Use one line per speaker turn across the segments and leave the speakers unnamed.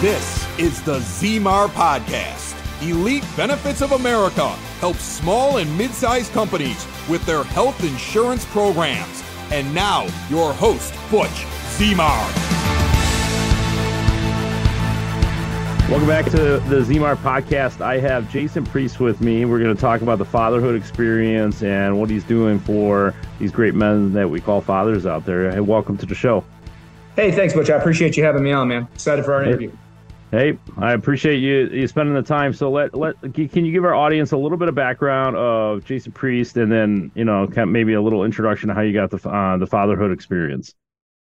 This is the Zemar Podcast. Elite Benefits of America helps small and mid sized companies with their health insurance programs. And now, your host, Butch Zemar.
Welcome back to the Zemar podcast. I have Jason Priest with me. We're going to talk about the fatherhood experience and what he's doing for these great men that we call fathers out there. Hey, welcome to the show.
Hey, thanks, Butch. I appreciate you having me on, man. Excited for our
hey,
interview.
Hey, I appreciate you you spending the time. So let let can you give our audience a little bit of background of Jason Priest, and then you know maybe a little introduction to how you got the uh, the fatherhood experience.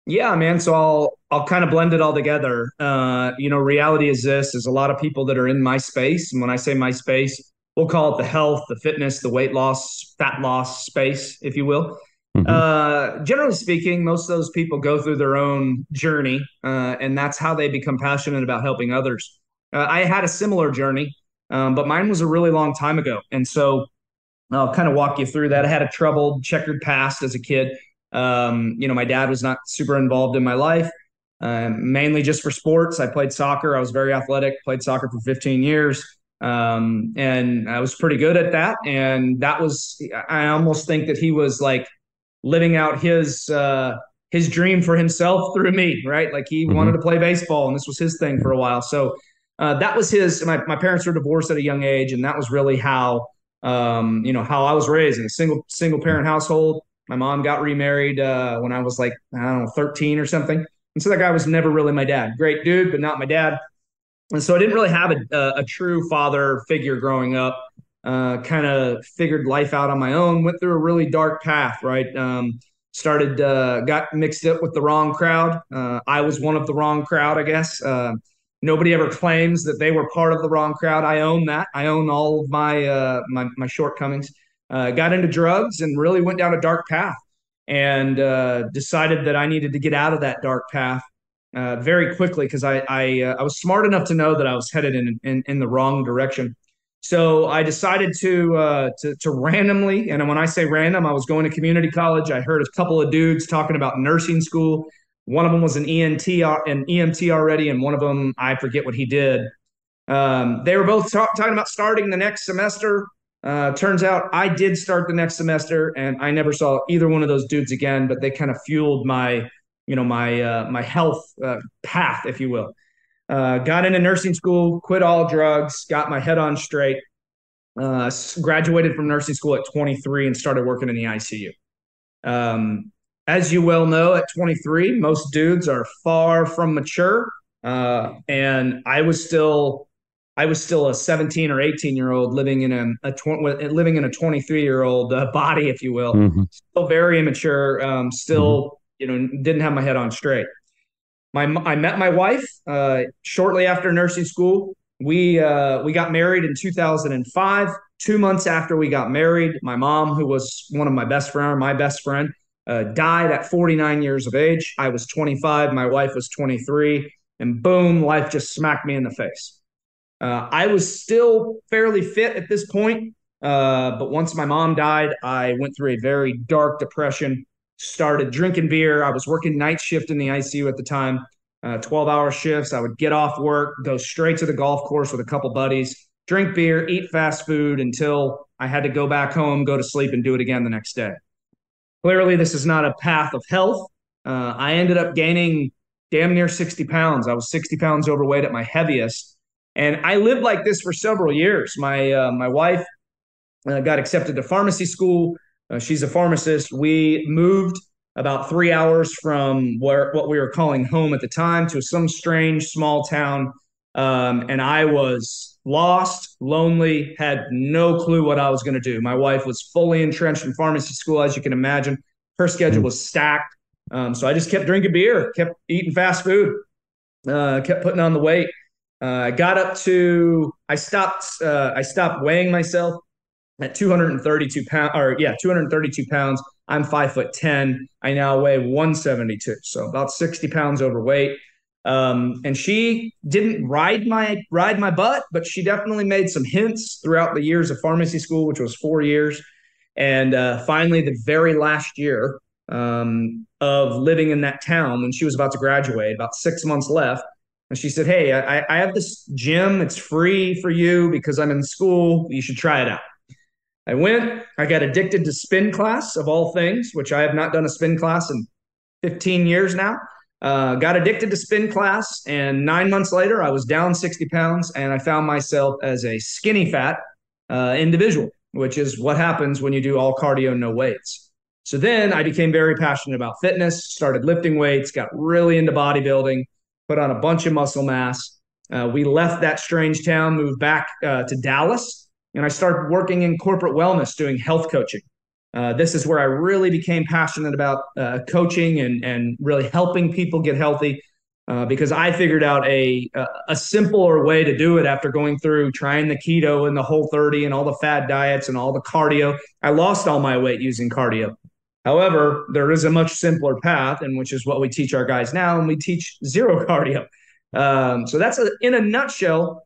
Yeah, man. So I'll I'll kind of blend it all together. Uh, you know, reality is this: there's a lot of people that are in my space, and when I say my space, we'll call it the health, the fitness, the weight loss, fat loss space, if you will. Mm-hmm. Uh, generally speaking, most of those people go through their own journey, uh, and that's how they become passionate about helping others. Uh, I had a similar journey, um, but mine was a really long time ago, and so I'll kind of walk you through that. I had a troubled, checkered past as a kid. Um, you know, my dad was not super involved in my life, um, mainly just for sports. I played soccer. I was very athletic. Played soccer for 15 years. Um, and I was pretty good at that. And that was, I almost think that he was like living out his uh, his dream for himself through me, right? Like he mm-hmm. wanted to play baseball, and this was his thing for a while. So uh, that was his. My my parents were divorced at a young age, and that was really how um, you know how I was raised in a single single parent household. My mom got remarried uh, when I was like I don't know 13 or something, and so that guy was never really my dad. Great dude, but not my dad. And so I didn't really have a, a, a true father figure growing up uh, kind of figured life out on my own. Went through a really dark path, right? Um, started, uh, got mixed up with the wrong crowd. Uh, I was one of the wrong crowd, I guess. Uh, nobody ever claims that they were part of the wrong crowd. I own that. I own all of my uh, my, my shortcomings. Uh, got into drugs and really went down a dark path, and decided that I needed to get out of that dark path. very quickly because I I, I was smart enough to know that I was headed in, in, in the wrong direction. So I decided to, uh, to to randomly, and when I say random, I was going to community college. I heard a couple of dudes talking about nursing school. One of them was an ENT, an EMT already, and one of them I forget what he did. Um, they were both talk, talking about starting the next semester. Uh, turns out I did start the next semester, and I never saw either one of those dudes again. But they kind of fueled my, you know, my uh, my health uh, path, if you will. Uh, got into nursing school, quit all drugs, got my head on straight. Uh, graduated from nursing school at 23 and started working in the ICU. Um, as you well know, at 23, most dudes are far from mature, uh, and I was still, I was still a 17 or 18 year old living in a, a tw- living in a 23 year old uh, body, if you will. Mm-hmm. Still very immature. Um, still, mm-hmm. you know, didn't have my head on straight my I met my wife uh, shortly after nursing school. We uh, we got married in 2005. Two months after we got married, my mom, who was one of my best friend, my best friend, uh, died at 49 years of age. I was 25. My wife was 23, and boom, life just smacked me in the face. Uh, I was still fairly fit at this point, uh, but once my mom died, I went through a very dark depression started drinking beer. I was working night shift in the ICU at the time, uh, 12 hour shifts. I would get off work, go straight to the golf course with a couple buddies, drink beer, eat fast food until I had to go back home, go to sleep, and do it again the next day. Clearly, this is not a path of health. Uh, I ended up gaining damn near 60 pounds. I was 60 pounds overweight at my heaviest. And I lived like this for several years. My uh, my wife uh, got accepted to pharmacy school. Uh, she's a pharmacist. We moved about three hours from where what we were calling home at the time to some strange small town. Um, and I was lost, lonely, had no clue what I was going to do. My wife was fully entrenched in pharmacy school, as you can imagine. Her schedule was stacked. Um, so I just kept drinking beer, kept eating fast food, uh, kept putting on the weight. Uh, I got up to, I stopped, uh, I stopped weighing myself at 232 pounds, or yeah, 232 pounds. I'm five foot 10. I now weigh 172, so about 60 pounds overweight. Um, and she didn't ride my ride my butt, but she definitely made some hints throughout the years of pharmacy school, which was four years. And uh, finally, the very last year um, of living in that town, when she was about to graduate, about six months left, And she said, Hey, I, I have this gym. It's free for you because I'm in school. You should try it out. I went, I got addicted to spin class of all things, which I have not done a spin class in 15 years now. Uh, got addicted to spin class, and nine months later, I was down 60 pounds, and I found myself as a skinny fat uh, individual, which is what happens when you do all cardio, no weights. So then I became very passionate about fitness, started lifting weights, got really into bodybuilding, put on a bunch of muscle mass. Uh, we left that strange town, moved back uh, to Dallas, and I started working in corporate wellness, doing health coaching. Uh, this is where I really became passionate about uh, coaching and and really helping people get healthy. Uh, because I figured out a a simpler way to do it after going through trying the keto and the whole 30 and all the fad diets and all the cardio. I lost all my weight using cardio. However, there is a much simpler path, and which is what we teach our guys now, and we teach zero cardio. Um, so that's a, in a nutshell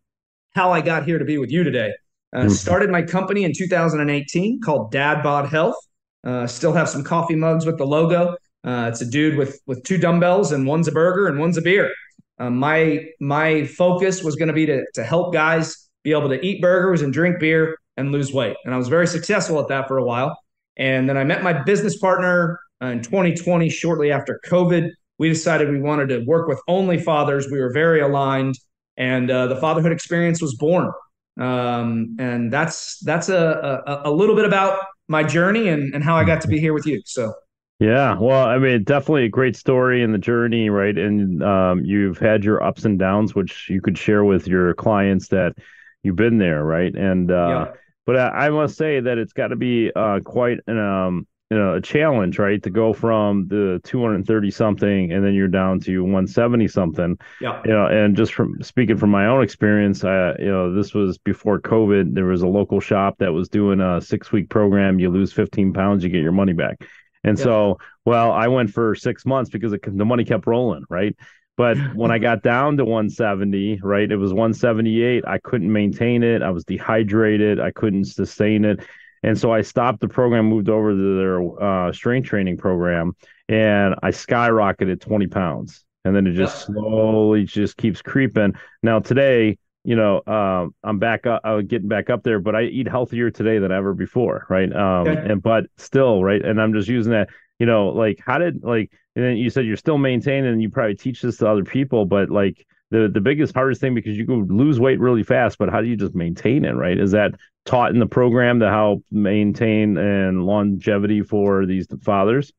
how I got here to be with you today. Uh, hmm. started my company in 2018 called Dad Bod Health. Uh, still have some coffee mugs with the logo. Uh, it's a dude with with two dumbbells and one's a burger and one's a beer. Uh, my my focus was going to be to to help guys be able to eat burgers and drink beer and lose weight, and I was very successful at that for a while. And then I met my business partner uh, in 2020, shortly after COVID. We decided we wanted to work with only fathers. We were very aligned, and uh, the fatherhood experience was born. Um, and that's that's a, a, a little bit about my journey and, and how I got to be here with you. So.
Yeah, well, I mean, definitely a great story in the journey, right? And um, you've had your ups and downs, which you could share with your clients that you've been there, right? And uh, yeah. But I, I must say that it's got to be uh, quite an um, you know, a challenge, right? To go from the 230 something and then you're down to 170 something.
Yeah.
You know, and just from speaking from my own experience, I, you know, this was before COVID. There was a local shop that was doing a six week program. You lose 15 pounds, you get your money back. And yeah. so, well, I went for six months because it, the money kept rolling, right? But when I got down to 170, right, it was 178. I couldn't maintain it. I was dehydrated. I couldn't sustain it. And so I stopped the program, moved over to their uh, strength training program, and I skyrocketed 20 pounds. And then it just slowly just keeps creeping. Now, today, you know, um, I'm back up, uh, getting back up there, but I eat healthier today than ever before, right? Um, okay. and but still, right, and I'm just using that, you know, like how did like and then you said you're still maintaining and you probably teach this to other people but like the the biggest hardest thing because you could lose weight really fast but how do you just maintain it right? Is that taught in the program to help maintain and longevity for these fathers?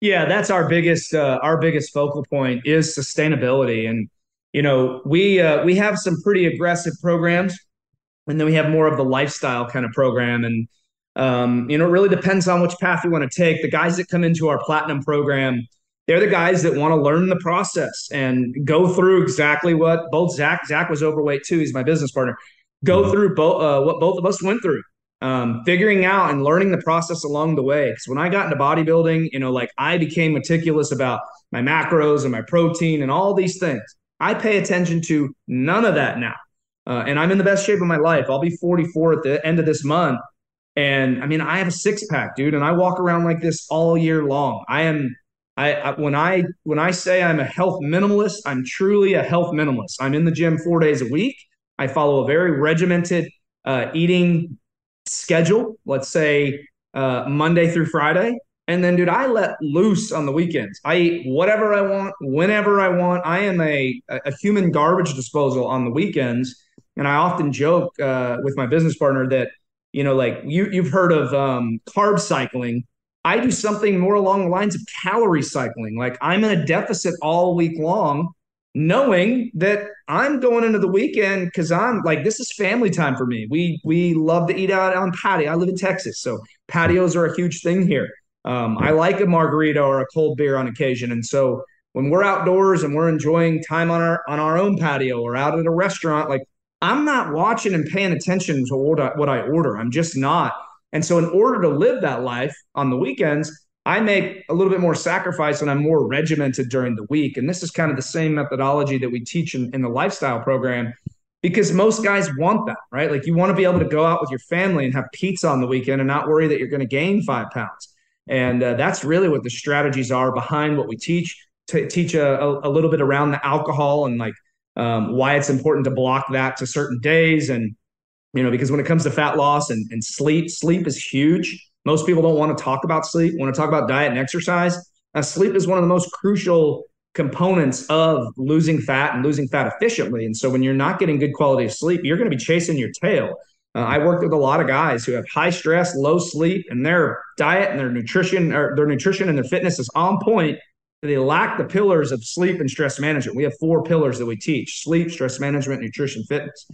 Yeah that's our biggest uh, our biggest focal point is sustainability. And you know we uh, we have some pretty aggressive programs and then we have more of the lifestyle kind of program. And um, you know it really depends on which path you want to take. The guys that come into our platinum program they're the guys that want to learn the process and go through exactly what both Zach Zach was overweight too. He's my business partner. Go mm-hmm. through both uh, what both of us went through, um, figuring out and learning the process along the way. Because when I got into bodybuilding, you know, like I became meticulous about my macros and my protein and all these things. I pay attention to none of that now, uh, and I'm in the best shape of my life. I'll be 44 at the end of this month. And I mean, I have a six pack, dude, and I walk around like this all year long. I am I, I, when I when I say I'm a health minimalist, I'm truly a health minimalist. I'm in the gym four days a week. I follow a very regimented uh, eating schedule. Let's say uh, Monday through Friday, and then dude, I let loose on the weekends. I eat whatever I want, whenever I want. I am a a human garbage disposal on the weekends, and I often joke uh, with my business partner that you know, like you you've heard of um, carb cycling I do something more along the lines of calorie cycling. Like I'm in a deficit all week long, knowing that I'm going into the weekend because I'm like this is family time for me. We we love to eat out on patio. I live in Texas, so patios are a huge thing here. Um, I like a margarita or a cold beer on occasion, and so when we're outdoors and we're enjoying time on our on our own patio or out at a restaurant, like I'm not watching and paying attention to what I, what I order. I'm just not. And so, in order to live that life on the weekends, I make a little bit more sacrifice and I'm more regimented during the week. And this is kind of the same methodology that we teach in, in the lifestyle program because most guys want that, right? Like you want to be able to go out with your family and have pizza on the weekend and not worry that you're going to gain five pounds. And uh, that's really what the strategies are behind what we teach. To teach a, a, a little bit around the alcohol and like um, why it's important to block that to certain days. And, you know, because when it comes to fat loss and, and sleep, sleep is huge. Most people don't want to talk about sleep, want to talk about diet and exercise. Sleep is one of the most crucial components of losing fat and losing fat efficiently. And so when you're not getting good quality of sleep, you're going to be chasing your tail. Uh, I worked with a lot of guys who have high stress, low sleep, and their diet and their nutrition or their nutrition and their fitness is on point. They lack the pillars of sleep and stress management. We have four pillars that we teach: sleep, stress management, nutrition, fitness.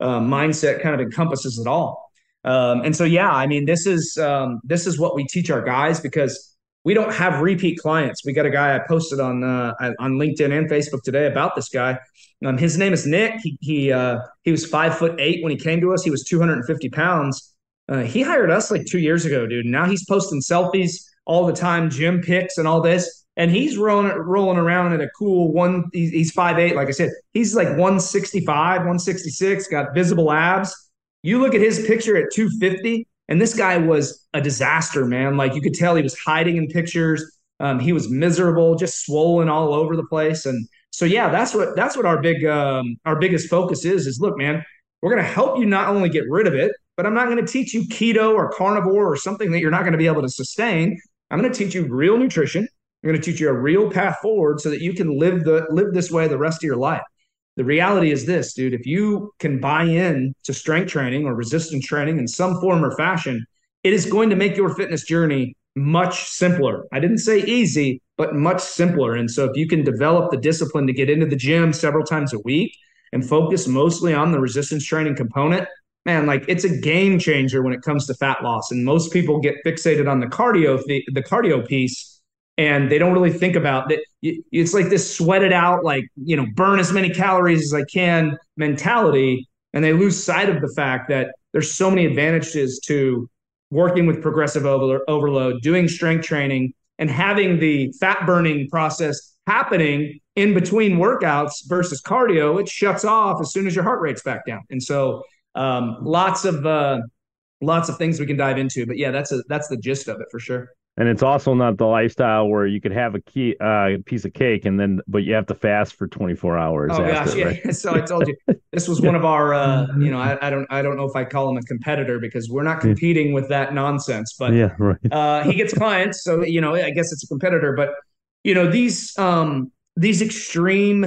Uh, mindset kind of encompasses it all. Um, and so, yeah, I mean, this is um, this is what we teach our guys because we don't have repeat clients. We got a guy I posted on uh, on LinkedIn and Facebook today about this guy. Um, his name is Nick. He he uh, he was five foot eight when he came to us. He was 250 pounds. Uh, he hired us like two years ago, dude. Now he's posting selfies all the time, gym pics and all this. And he's rolling rolling around at a cool one. He's, five eight, like I said. He's like 165, 166, got visible abs. You look at his picture at 250 and this guy was a disaster, man. Like you could tell he was hiding in pictures. Um, he was miserable, just swollen all over the place. And so, yeah, that's what that's what our big um, our biggest focus is. Is look, man, we're going to help you not only get rid of it, but I'm not going to teach you keto or carnivore or something that you're not going to be able to sustain. I'm going to teach you real nutrition. I'm going to teach you a real path forward so that you can live the live this way the rest of your life the reality is this, dude. If you can buy in to strength training or resistance training in some form or fashion, it is going to make your fitness journey much simpler. I didn't say easy, but much simpler. And so if you can develop the discipline to get into the gym several times a week and focus mostly on the resistance training component, man, like it's a game changer when it comes to fat loss. And most people get fixated on the cardio, the, the cardio piece and they don't really think about that. It's like this sweat it out, like, you know, burn as many calories as I can mentality. And they lose sight of the fact that there's so many advantages to working with progressive overload, doing strength training, and having the fat burning process happening in between workouts versus cardio. It shuts off as soon as your heart rate's back down. And so, um, lots of uh, lots of things we can dive into. But yeah, that's a that's the gist of it for sure
and it's also not the lifestyle where you could have a key uh, piece of cake and then but you have to fast for 24 hours
oh after, gosh yeah. Right? so i told you this was one of our uh, you know I, I, don't i don't know if i call him a competitor because we're not competing with that nonsense but
yeah right.
uh, he gets clients so you know i guess it's a competitor but you know these um these extreme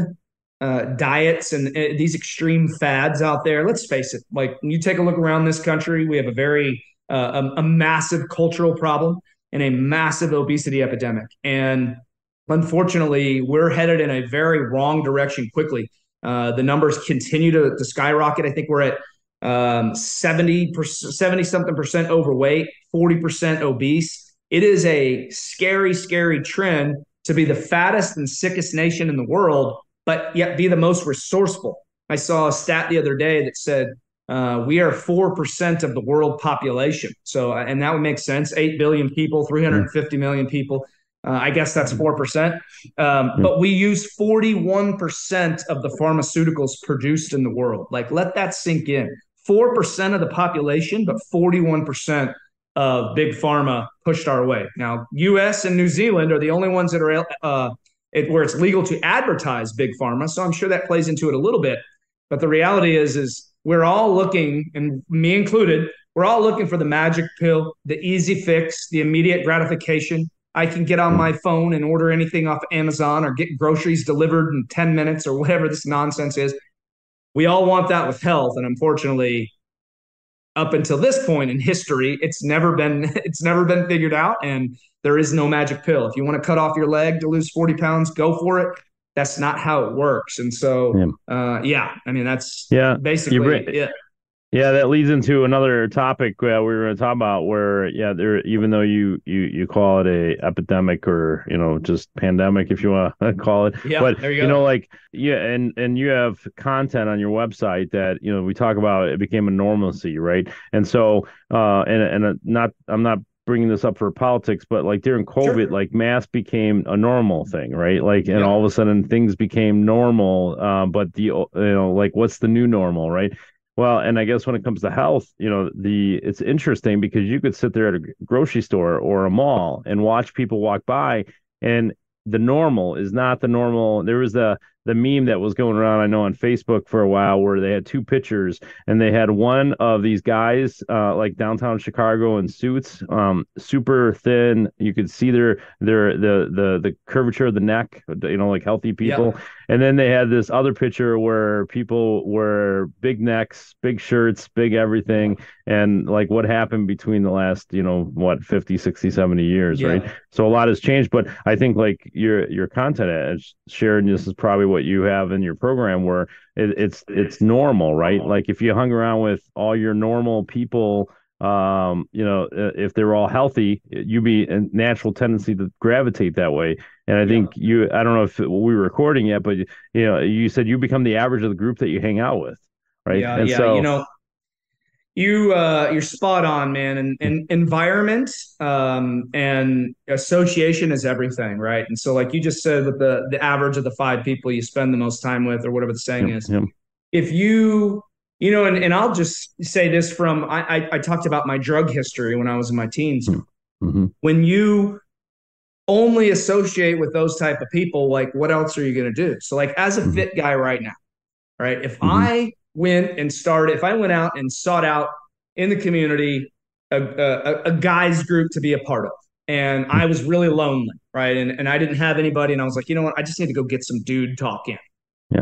uh, diets and uh, these extreme fads out there let's face it like you take a look around this country we have a very uh, a, a massive cultural problem in a massive obesity epidemic. And unfortunately, we're headed in a very wrong direction quickly. Uh, the numbers continue to, to, skyrocket. I think we're at um, 70 70 something percent overweight, 40% obese. It is a scary, scary trend to be the fattest and sickest nation in the world, but yet be the most resourceful. I saw a stat the other day that said uh, we are 4% of the world population. So, uh, and that would make sense 8 billion people, 350 million people. Uh, I guess that's 4%. Um, but we use 41% of the pharmaceuticals produced in the world. Like, let that sink in. 4% of the population, but 41% of big pharma pushed our way. Now, US and New Zealand are the only ones that are uh, it, where it's legal to advertise big pharma. So I'm sure that plays into it a little bit. But the reality is, is we're all looking, and me included, we're all looking for the magic pill, the easy fix, the immediate gratification. I can get on my phone and order anything off Amazon or get groceries delivered in 10 minutes or whatever this nonsense is. We all want that with health. And unfortunately, up until this point in history, it's never been it's never been figured out. And there is no magic pill. If you want to cut off your leg to lose 40 pounds, go for it that's not how it works. And so, yeah, uh, yeah I mean, that's
yeah,
basically bring, yeah.
Yeah, that leads into another topic uh, we were going to talk about. Where, yeah, there, even though you you you call it a epidemic or you know just pandemic, if you want to call it,
yeah,
but
you,
you, know, like yeah, and and you have content on your website that you know we talk about. It became a normalcy, right? And so, uh, and and uh, not, I'm not bringing this up for politics, but like during COVID, sure. like mask became a normal thing, right? Like, and yeah. all of a sudden things became normal. Uh, but the you know, like, what's the new normal, right? Well, and I guess when it comes to health, you know, the it's interesting because you could sit there at a grocery store or a mall and watch people walk by, and the normal is not the normal. There was the the meme that was going around, I know on Facebook for a while, where they had two pictures and they had one of these guys, uh, like downtown Chicago in suits, um, super thin. You could see their their the the the curvature of the neck, you know, like healthy people. Yeah. And then they had this other picture where people were big necks, big shirts, big everything, and like what happened between the last, you know, what 50, 60, 70 years, yeah. right? So a lot has changed, but I think like your your content as Sharon, this is probably what you have in your program where it, it's it's normal, right? Like if you hung around with all your normal people um you know if they're all healthy you'd be a natural tendency to gravitate that way and i think yeah. you i don't know if we were recording yet but you know you said you become the average of the group that you hang out with right
yeah and yeah so, you know you uh you're spot on man and, and environment um and association is everything right and so like you just said with the the average of the five people you spend the most time with or whatever the saying is if you you know, and, and I'll just say this from I, I, I talked about my drug history when I was in my teens. Mm-hmm. When you only associate with those type of people, like what else are you going to do? So, like as a mm-hmm. fit guy right now, right? If mm-hmm. I went and started, if I went out and sought out in the community a, a, a guys group to be a part of, and I was really lonely, right? And and I didn't have anybody, and I was like, you know what? I just need to go get some dude talk in.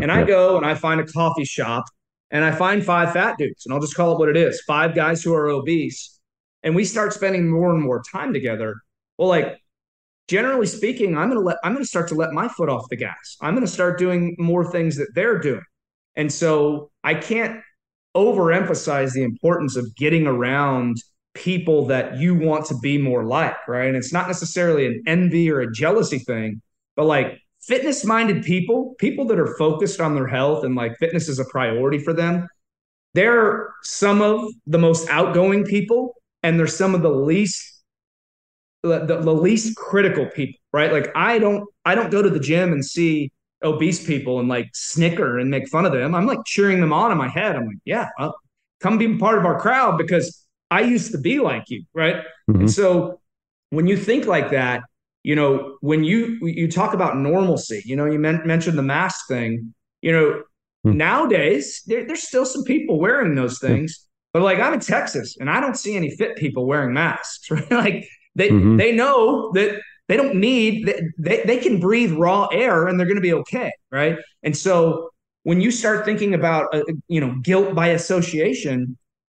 And I go and I find a coffee shop and I find five fat dudes, and I'll just call it what it is five guys who are obese. And we start spending more and more time together. Well, like generally speaking, I'm gonna let I'm gonna start to let my foot off the gas. I'm gonna start doing more things that they're doing. And so I can't overemphasize the importance of getting around people that you want to be more like, right? And it's not necessarily an envy or a jealousy thing, but like fitness minded people, people that are focused on their health and like fitness is a priority for them, they're some of the most outgoing people and they're some of the least the, the least critical people, right? Like I don't I don't go to the gym and see obese people and like snicker and make fun of them. I'm like cheering them on in my head. I'm like, yeah, well, come be part of our crowd because I used to be like you, right? Mm-hmm. And so when you think like that, you know, when you you talk about normalcy, you know, you men- mentioned the mask thing. You know, mm. nowadays there, there's still some people wearing those hmm. things, but like I'm in Texas and I don't see any fit people wearing masks. Right? like they mm-hmm. they know that they don't need they, they can breathe raw air and they're going to be okay, right? And so when you start thinking about uh, you know guilt by association,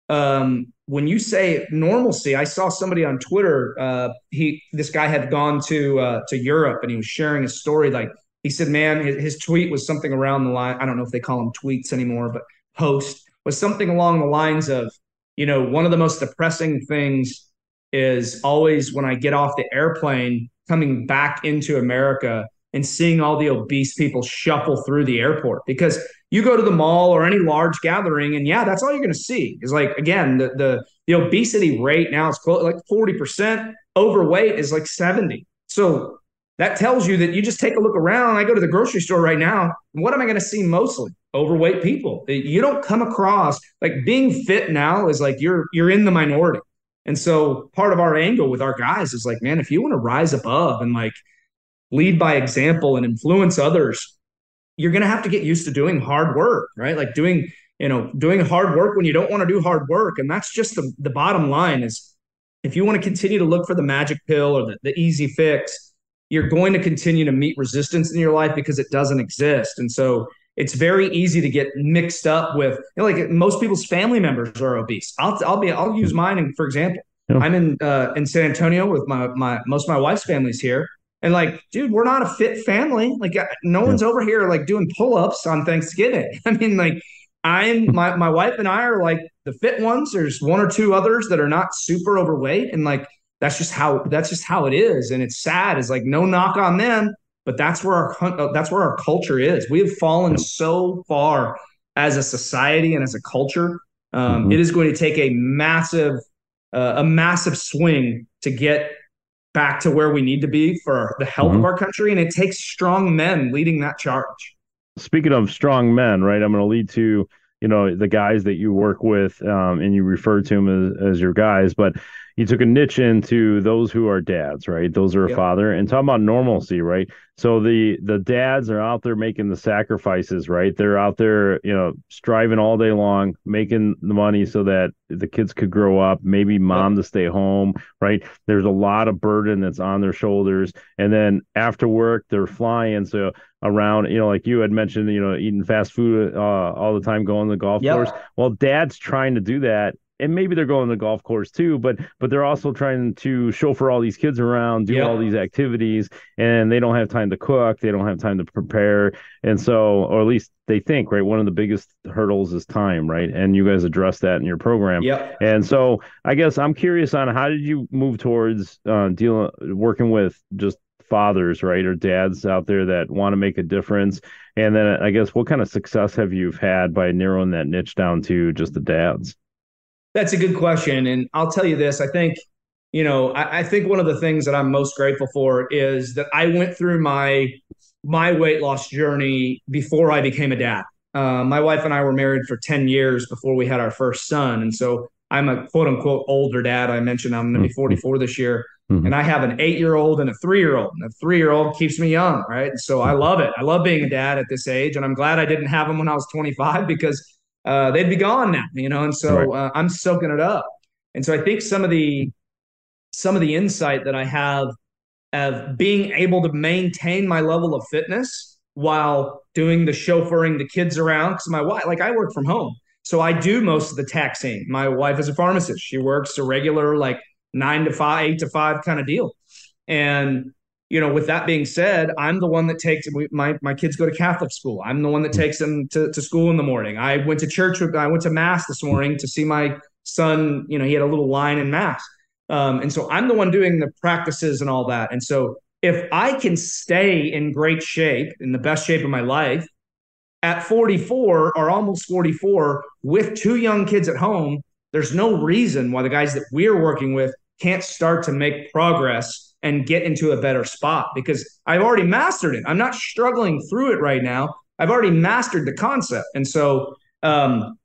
um, when you say normalcy, I saw somebody on Twitter. Uh, he this guy had gone to uh, to Europe and he was sharing a story. Like he said, man, his, his, tweet was something around the line. I don't know if they call them tweets anymore, but post was something along the lines of, you know, one of the most depressing things is always when I get off the airplane coming back into America and seeing all the obese people shuffle through the airport. Because you go to the mall or any large gathering and yeah that's all you're going to see is like again the the, the obesity rate now is close, like 40% overweight is like 70 so that tells you that you just take a look around. I go to the grocery store right now. What am i going to see mostly? Overweight people. You don't come across like being fit now is like you're you're in the minority and so part of our angle with our guys is like man if you want to rise above and like lead by example and influence others you're going to have to get used to doing hard work, right? Like doing, you know, doing hard work when you don't want to do hard work. And that's just the, the bottom line is if you want to continue to look for the magic pill or the, the easy fix, you're going to continue to meet resistance in your life because it doesn't exist. And so it's very easy to get mixed up with, you know, like most people's family members are obese. I'll, I'll be, I'll use mine for example. Yeah. I'm in, uh, in San Antonio with my, my, most of my wife's family's here and like, dude, we're not a fit family. Like, uh, no one's over here like doing pull ups on Thanksgiving. I mean, like, I'm my my wife and I are like the fit ones. There's one or two others that are not super overweight, and like that's just how that's just how it is. And it's sad. It's like no knock on them, but that's where our uh, that's where our culture is. We have fallen so far as a society and as a culture. Um, mm-hmm. it is going to take a massive uh, a massive swing to get back to where we need to be for the health mm-hmm. of our country. And it takes strong men leading that charge.
Speaking of strong men, right? I'm going to lead to, you know, the guys that you work with um, and you refer to them as, as your guys. But, you took a niche into those who are dads, right? Those are a yep. father, and talking about normalcy, right? So the the dads are out there making the sacrifices, right? They're out there, you know, striving all day long, making the money so that the kids could grow up, maybe mom to stay home, right? There's a lot of burden that's on their shoulders. And then after work, they're flying. So around, you know, like you had mentioned, you know, eating fast food uh, all the time, going to the golf yep. course. Well, dad's trying to do that and maybe they're going to the golf course too, but but they're also trying to chauffeur all these kids around, do all these activities, and they don't have time to cook, they don't have time to prepare, and so, or at least they think, right? One of the biggest hurdles is time, right? And you guys address that in your program.
Yep.
And so, I guess I'm curious on how did you move towards uh, dealing working with just fathers, right, or dads out there that want to make a difference. And then I guess what kind of success have you had by narrowing that niche down to just the dads?
That's a good question. And I'll tell you this I think, you know, I, I, think one of the things that I'm most grateful for is that I went through my my weight loss journey before I became a dad. Uh, my wife and I were married for 10 years before we had our first son. And so I'm a quote unquote older dad. I mentioned I'm going to be mm-hmm. 44 this year. Mm-hmm. And I have an eight year old and a three year old. And a three year old keeps me young, right? So I love it. I love being a dad at this age. And I'm glad I didn't have him when I was 25 because uh, they'd be gone now, you know. And so right. uh, I'm soaking it up. And so I think some of the some of the insight that I have of being able to maintain my level of fitness while doing the chauffeuring the kids around because my wife like I work from home. So I do most of the taxing. My wife is a pharmacist. She works a regular like nine to five, eight to five kind of deal. And you know, with that being said, I'm the one that takes my my kids go to Catholic school. I'm the one that takes them to, to school in the morning. I went to church. I went to mass this morning to see my son. You know, he had a little line in mass, um, and so I'm the one doing the practices and all that. And so if I can stay in great shape, in the best shape of my life, at 44 or almost 44, with two young kids at home, there's no reason why the guys that we're working with can't start to make progress and get into a better spot because I've already mastered it. I'm not struggling through it right now. I've already mastered the concept. And so, um,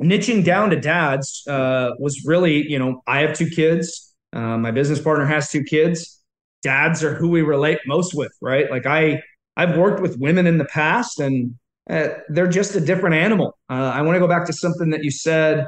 niching down to dads uh, was really, you know, I have two kids. Uh, my business partner has two kids. Dads are who we relate most with, right? Like I, I've worked with women in the past, and uh, they're just a different animal. Uh, I want to go back to something that you said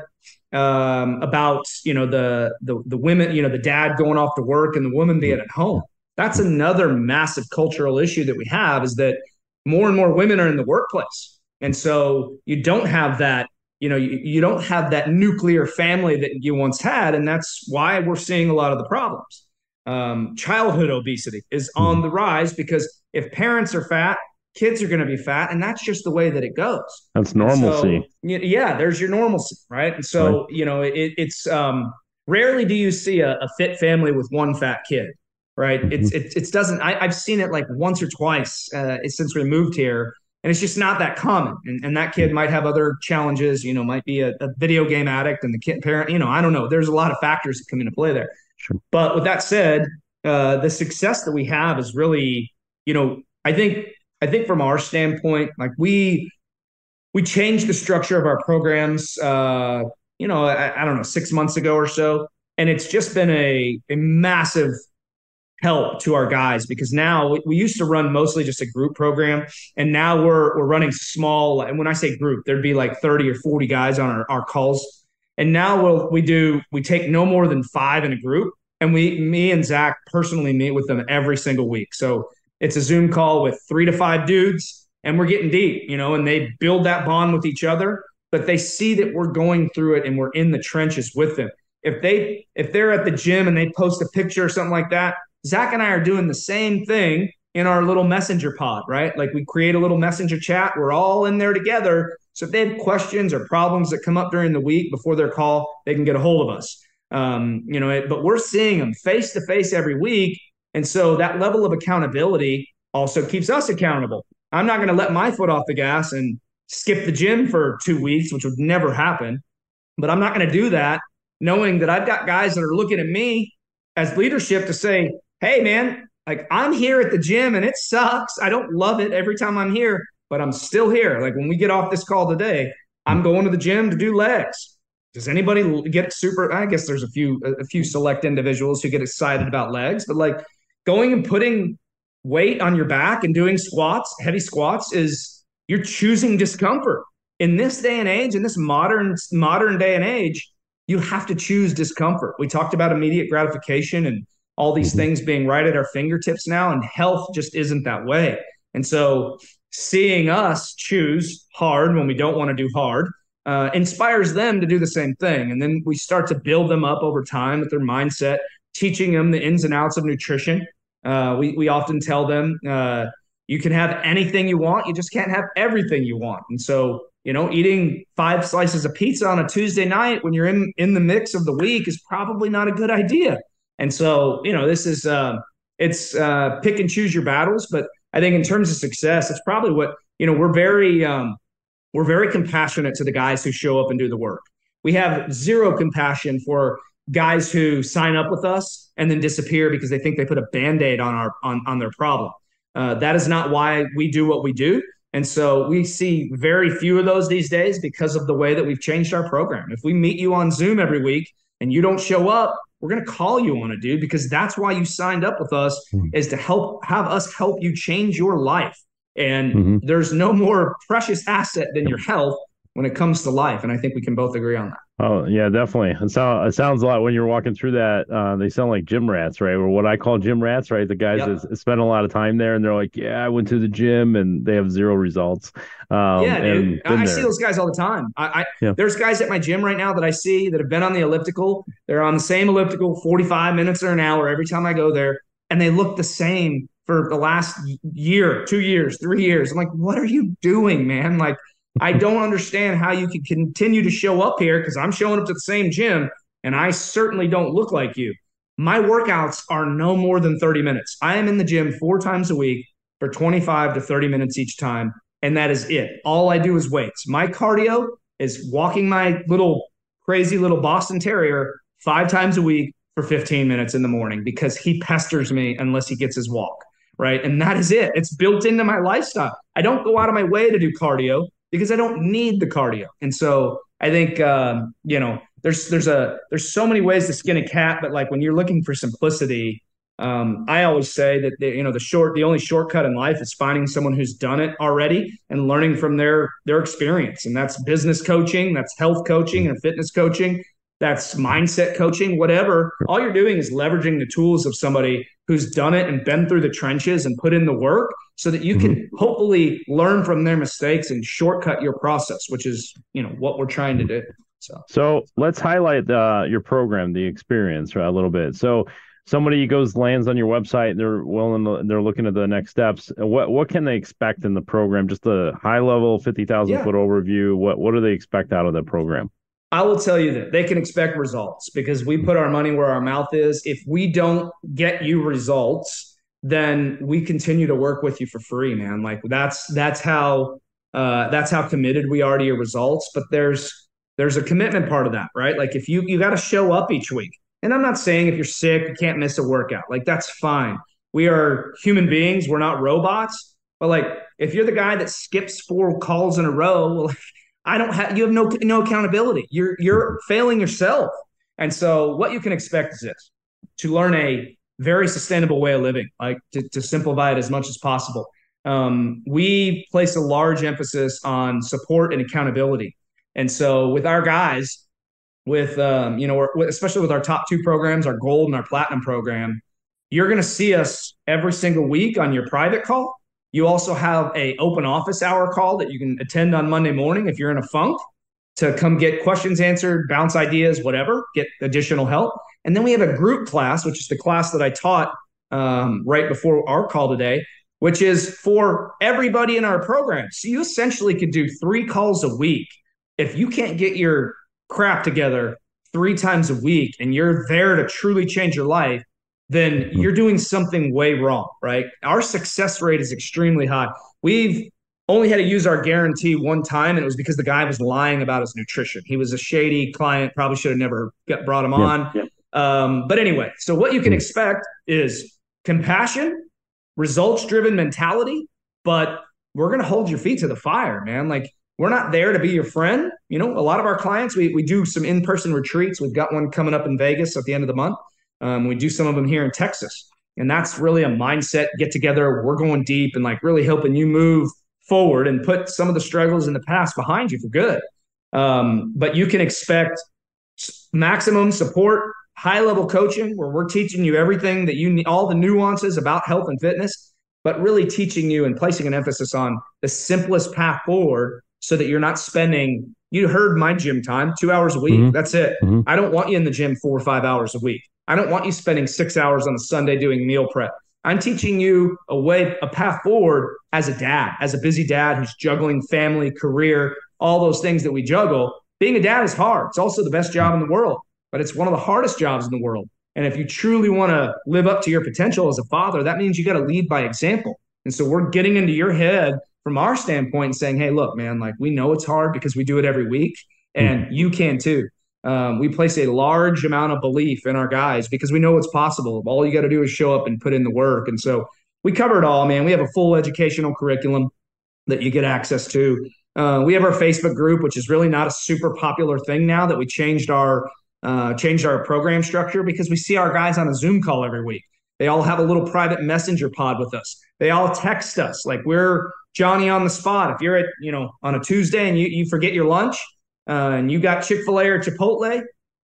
um, about you know the, the the women, you know, the dad going off to work and the woman being at home. That's another massive cultural issue that we have is that more and more women are in the workplace, and so you don't have that. You know, you, you don't have that nuclear family that you once had, and that's why we're seeing a lot of the problems. Um, childhood obesity is on the rise because if parents are fat, kids are going to be fat and that's just the way that it goes.
That's normalcy. so,
yeah there's your normalcy right? And so right. you know it, it's um rarely do you see a, a, fit family with one fat kid right? Mm-hmm. it's it, it doesn't I, have seen it like once or twice uh, since we moved here and it's just not that common. And, and that kid might have other challenges you know might be a, a video game addict and the kid parent you know i don't know. There's a lot of factors that come into play there. Sure. but with that said uh, the success that we have is really you know i think I think from our standpoint, like we we changed the structure of our programs. Uh, you know, I, I don't know, six months ago or so, and it's just been a a massive help to our guys because now we, we, used to run mostly just a group program. And now we're we're running small. And when I say group there'd be like 30 or 40 guys on our, our calls. And now we'll we do we take no more than five in a group. And we me and Zach personally meet with them every single week. So it's a Zoom call with three to five dudes, and we're getting deep, you know, and they build that bond with each other, but they see that we're going through it and we're in the trenches with them. If they if they're at the gym and they post a picture or something like that, Zach and I are doing the same thing in our little messenger pod, right? Like we create a little messenger chat. We're all in there together. So if they have questions or problems that come up during the week before their call, they can get a hold of us. Um, you know, it, but we're seeing them face to face every week. And so that level of accountability also keeps us accountable. I'm not going to let my foot off the gas and skip the gym for two weeks, which would never happen. But I'm not going to do that knowing that I've got guys that are looking at me as leadership to say, hey, man, like I'm here at the gym and it sucks. I don't love it every time I'm here, but I'm still here. Like when we get off this call today, I'm going to the gym to do legs. does anybody get super? I guess there's a few a few select individuals who get excited about legs, but like going and putting weight on your back and doing squats, heavy squats, is you're choosing discomfort. In this day and age, in this modern modern day and age, you have to choose discomfort. We talked about immediate gratification and all these things being right at our fingertips now, and health just isn't that way. And so, seeing us choose hard when we don't want to do hard uh, inspires them to do the same thing. And then we start to build them up over time with their mindset, teaching them the ins and outs of nutrition. Uh, we, we often tell them uh, you can have anything you want, you just can't have everything you want. And so, you know, eating five slices of pizza on a Tuesday night when you're in, in the mix of the week is probably not a good idea. And so, you know, this is, uh, it's pick and choose your battles. But I think in terms of success, it's probably what, you know, we're very, um, we're very compassionate to the guys who show up and do the work. We have zero compassion for guys who sign up with us and then disappear because they think they put a band-aid on our on, on their problem. Uh, that is not why we do what we do. And so we see very few of those these days because of the way that we've changed our program. If we meet you on Zoom every week and you don't show up, we're going to call you on it, dude, because that's why you signed up with us mm-hmm. is to help have us help you change your life. And mm-hmm. there's no more precious asset than your health when it comes to life. And I think we can both agree on that.
Oh yeah, definitely. It, sound, it sounds a lot when you're walking through that. Uh, they sound like gym rats, right? Or what I call gym rats, right? The guys yep. that spend a lot of time there, and they're like, "Yeah, I went to the gym, and they have zero results."
Um, yeah, dude. I, I see those guys all the time. I, I yeah. there's guys at my gym right now that I see that have been on the elliptical. They're on the same elliptical 45 minutes or an hour every time I go there, and they look the same for the last year, two years, three years. I'm like, what are you doing, man? Like, I don't understand how you can continue to show up here because I'm showing up to the same gym and I certainly don't look like you. My workouts are no more than 30 minutes. I am in the gym four times a week for 25 to 30 minutes each time. And that is it. All I do is weights. My cardio is walking my little crazy little Boston Terrier five times a week for 15 minutes in the morning because he pesters me unless he gets his walk right? And that is it. It's built into my lifestyle. I don't go out of my way to do cardio because I don't need the cardio. And so I think um, you know there's there's a there's so many ways to skin a cat, but like when you're looking for simplicity, um, I always say that the, you know the short the only shortcut in life is finding someone who's done it already and learning from their their experience, and that's business coaching, that's health coaching and fitness coaching, that's mindset coaching, whatever. All you're doing is leveraging the tools of somebody who's done it and been through the trenches and put in the work so that you can mm-hmm. hopefully learn from their mistakes and shortcut your process, which is, you know, what we're trying to do. So,
so let's highlight uh, your program, the experience right, a little bit. So somebody goes lands on your website, they're willing, to, they're looking at the next steps. What, what can they expect in the program? Just a high level 50,000 yeah. foot overview. What, what do they expect out of the program?
I will tell you that they can expect results because we put our money where our mouth is. If we don't get you results, then we continue to work with you for free, man. Like that's that's how uh, that's how committed we are to your results. But there's there's a commitment part of that, right? Like if you you got to show up each week. And I'm not saying if you're sick, you can't miss a workout. Like that's fine. We are human beings. We're not robots. But like if you're the guy that skips four calls in a row, well, I don't have you have no no accountability. You're you're failing yourself. And so what you can expect is this to learn a very sustainable way of living, like to, to simplify it as much as possible. Um, we place a large emphasis on support and accountability. And so with our guys, with um, you know, especially with our top two programs, our gold and our platinum program, you're going to see us every single week on your private call you also have a open office hour call that you can attend on Monday morning if you're in a funk to come get questions answered, bounce ideas, whatever, get additional help. And then we have a group class, which is the class that I taught um, right before our call today, which is for everybody in our program. So you essentially could do three calls a week. If you can't get your crap together three times a week and you're there to truly change your life, then hmm. you're doing something way wrong, right? Our success rate is extremely high. We've only had to use our guarantee one time, and it was because the guy was lying about his nutrition. He was a shady client, probably should have never got, brought him on. Yeah. Um, but anyway, so what you can hmm. expect is compassion, results driven mentality, but we're going to hold your feet to the fire, man. Like we're not there to be your friend. You know, a lot of our clients, we, we do some in person retreats. We've got one coming up in Vegas at the end of the month. Um, we do some of them here in Texas. And that's really a mindset get together. We're going deep and like really helping you move forward and put some of the struggles in the past behind you for good. Um, but you can expect maximum support, high level coaching, where we're teaching you everything that you need, all the nuances about health and fitness, but really teaching you and placing an emphasis on the simplest path forward so that you're not spending. You heard my gym time, two hours a week. Mm-hmm. That's it. Mm-hmm. I don't want you in the gym four or five hours a week. I don't want you spending six hours on a Sunday doing meal prep. I'm teaching you a way, a path forward as a dad, as a busy dad who's juggling family, career, all those things that we juggle. Being a dad is hard. It's also the best job in the world, but it's one of the hardest jobs in the world. And if you truly want to live up to your potential as a father, that means you got to lead by example. And so we're getting into your head from our standpoint and saying, hey, look, man, like we know it's hard because we do it every week and you can too. Um, we place a large amount of belief in our guys because we know it's possible. All you got to do is show up and put in the work. And so we cover it all, man. We have a full educational curriculum that you get access to. Uh, we have our Facebook group, which is really not a super popular thing now that we changed our uh, changed our program structure because we see our guys on a Zoom call every week. They all have a little private messenger pod with us. They all text us like we're Johnny on the spot. If you're at you know on a Tuesday and you you forget your lunch uh, and you got Chick Fil A or Chipotle,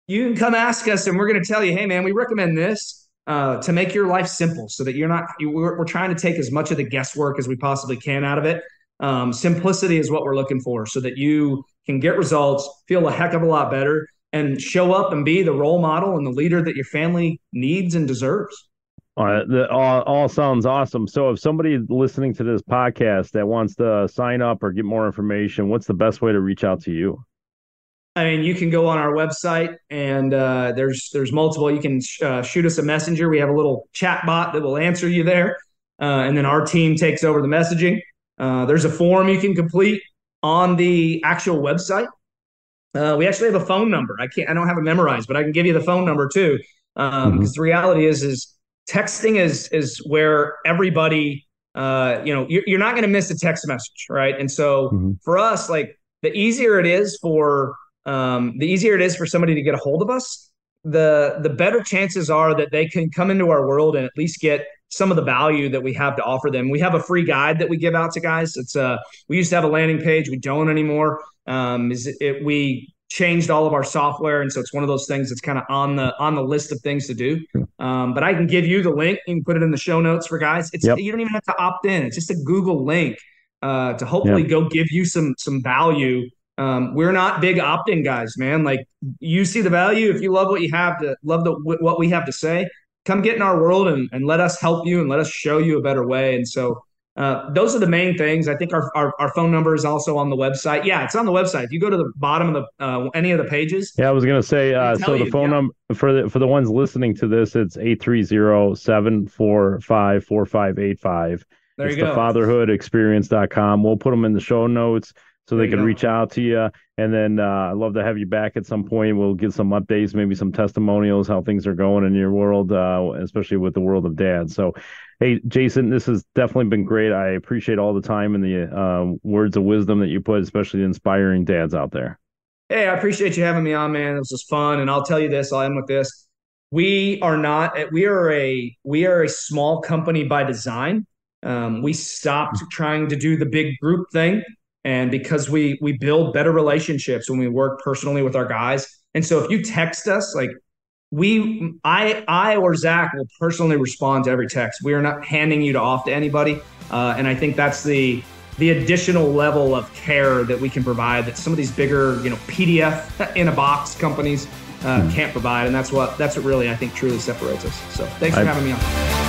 you can come ask us and we're going to tell you, hey man, we recommend this uh, to make your life simple so that you're not. You, we're, we're trying to take as much of the guesswork as we possibly can out of it um, simplicity is what we're looking for so that you can get results, feel a heck of a lot better, and show up and be the role model and the leader that your family needs and deserves.
All right, that all, all sounds awesome. So, if somebody listening to this podcast that wants to sign up or get more information, what's the best way to reach out to you?
I mean, you can go on our website, and uh, there's there's multiple. You can sh- uh, shoot us a messenger. We have a little chat bot that will answer you there, uh, and then our team takes over the messaging. Uh, there's a form you can complete on the actual website. Uh, we actually have a phone number. I can't. I don't have it memorized, but I can give you the phone number too. Um, mm-hmm. Because the reality is, is texting is is where everybody. Uh, you know, you're, you're not going to miss a text message, right? And so mm-hmm. for us, like the easier it is for um, the easier it is for somebody to get a hold of us, the the better chances are that they can come into our world and at least get some of the value that we have to offer them. We have a free guide that we give out to guys. It's a uh, we used to have a landing page, we don't anymore. Um, is it, it we changed all of our software, and so it's one of those things that's kind of on the on the list of things to do. Um, but I can give you the link. You can put it in the show notes for guys. It's yep. you don't even have to opt in. It's just a Google link uh, to hopefully yep. go give you some some value. Um, we're not big opt-in guys, man. Like you see the value. If you love what you have to love the what we have to say, come get in our world and, and let us help you and let us show you a better way. And so uh, those are the main things. I think our, our, our, phone number is also on the website. Yeah, it's on the website. If you go to the bottom of the uh, any of the pages.
Yeah, I was gonna say. Uh, so the phone yeah. number for the for the ones listening to this, it's 830-745-4585.
There
it's
you
go. It's the fatherhoodexperience.com. We'll put them in the show notes so they can reach out to you. And then uh, I'd love to have you back at some point. We'll get some updates, maybe some testimonials, how things are going in your world, uh, especially with the world of dad. So, hey, Jason, this has definitely been great. I appreciate all the time and the uh, words of wisdom that you put, especially inspiring dads out there.
Hey, I appreciate you having me on, man. This was fun. And I'll tell you this, I'll end with this. We are not, we are a, we are a small company by design. Um, we stopped trying to do the big group thing and because we we build better relationships when we work personally with our guys. And so if you text us like we i i or zach will personally respond to every text. We are not handing you to off to anybody. Uh, and i think that's the the additional level of care that we can provide that some of these bigger you know pdf in a box companies uh, mm. can't provide. And that's what that's what really i think truly separates us. So thanks for I, having me on